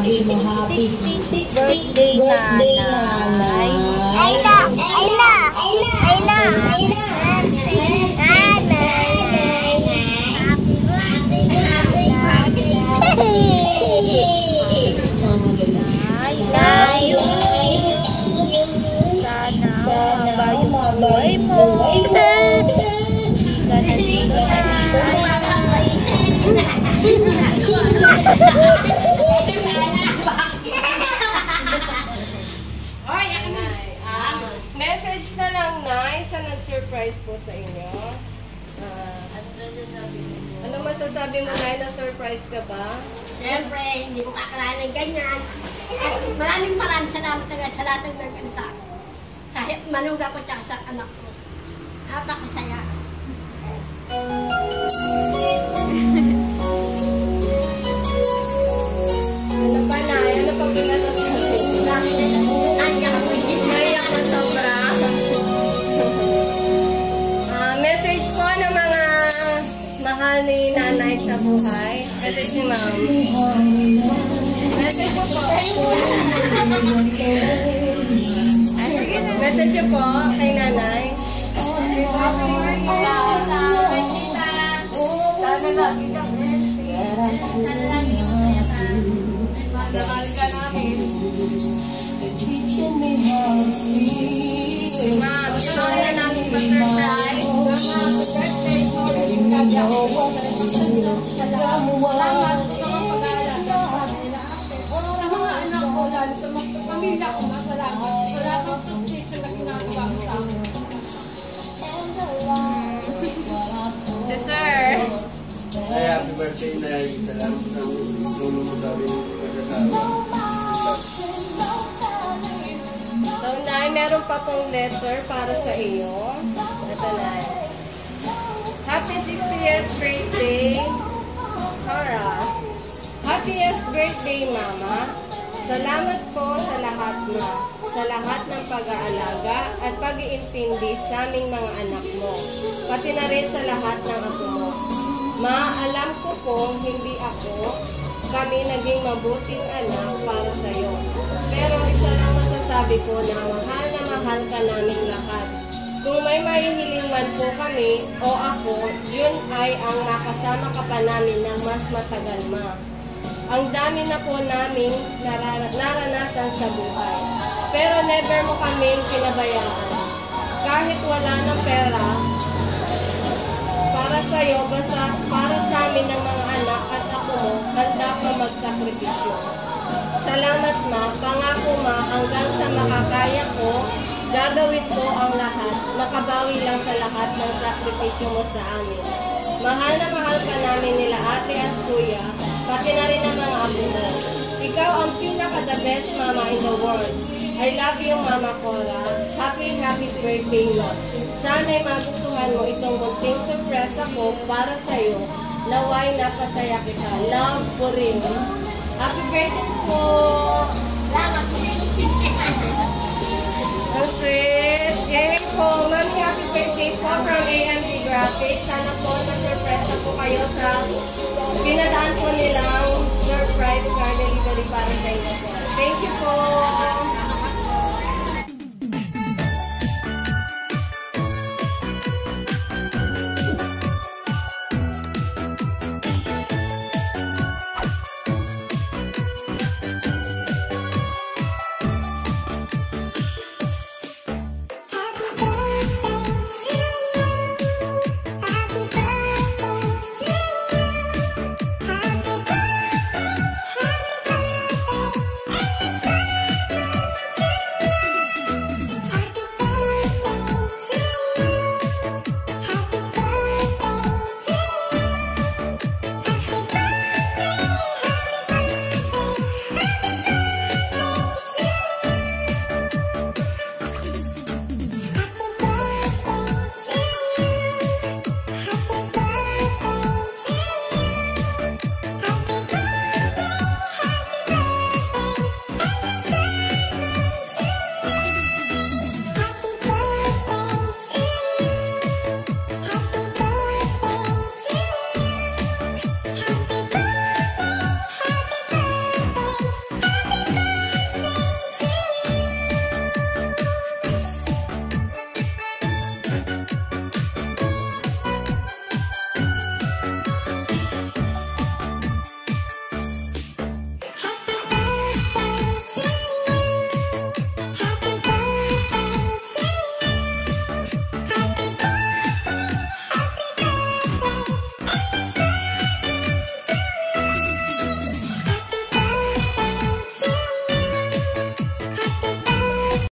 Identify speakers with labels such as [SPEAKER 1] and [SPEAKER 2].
[SPEAKER 1] Happy mo, happy
[SPEAKER 2] 60th birthday, nanay.
[SPEAKER 1] Ayla, Ayla, Ayla, Ayla, Ayla.
[SPEAKER 2] Maba yung buhay mo. Sana dito
[SPEAKER 3] Hoy, Nay, ah, message na lang, Nag-surprise po sa inyo. Ah, ano masasabi mo, Nay, na surprise ka ba?
[SPEAKER 1] Siyempre, hindi ko kakalain ng ganyan. Maraming maraming salamat talaga sa lahat ng nagano sa akin. Sa manuga ko tsaka sa anak ko. Napakasaya.
[SPEAKER 3] Ano sa buhay. Message ni ma'am. Message po po. Message niyo po kay nanay. Ma'am, gusto na natin pa-surprise.
[SPEAKER 4] Sa mga anak ko, lalo sa mga pamilya ko, masalamat. Salamat sa teacher na ginagawa mo sa akin.
[SPEAKER 3] Si sir.
[SPEAKER 5] Ay, happy birthday, Nay. Salamat sa tulong mo sa aming mag-asawa.
[SPEAKER 3] So, Nay, meron pa pong letter para sa iyo. Ito, Nay. Happy 60th birthday, Tara. Happiest birthday, Mama. Salamat po sa lahat na, sa lahat ng pag-aalaga at pag-iintindi sa aming mga anak mo, pati na rin sa lahat ng apo mo. Ma, alam ko pong hindi ako, kami naging mabuting anak para sa iyo. Pero isa lang masasabi ko na mahal na mahal ka namin lahat. Kung may mahihiling man po kami o ako, yun ay ang makasama ka pa namin ng mas matagal ma. Ang dami na po naming narara- naranasan sa buhay. Pero never mo kaming pinabayaan. Kahit wala ng pera, para sa iyo, basta para sa amin ng mga anak at ako mo, handa ka magsakripisyo. Salamat ma, pangako ma, hanggang sa makakaya ko, gagawin ko ang lahat, makabawi lang sa lahat ng sakripisyo mo sa amin. Mahal na mahal ka namin nila ate at kuya, pati na rin ang mga apo mo. Ikaw ang pinaka-the best mama in the world. I love you, Mama Cora. Happy, happy birthday, Lord. Sana'y magustuhan mo itong munting surpresa ko para sa'yo. Naway napasaya kita. Love po rin. Happy birthday po!
[SPEAKER 1] Salamat po.
[SPEAKER 3] Ang sweet! Yay po! Birthday po from AMC Graphics. Sana po na-surpresa po kayo sa pinadaan po nilang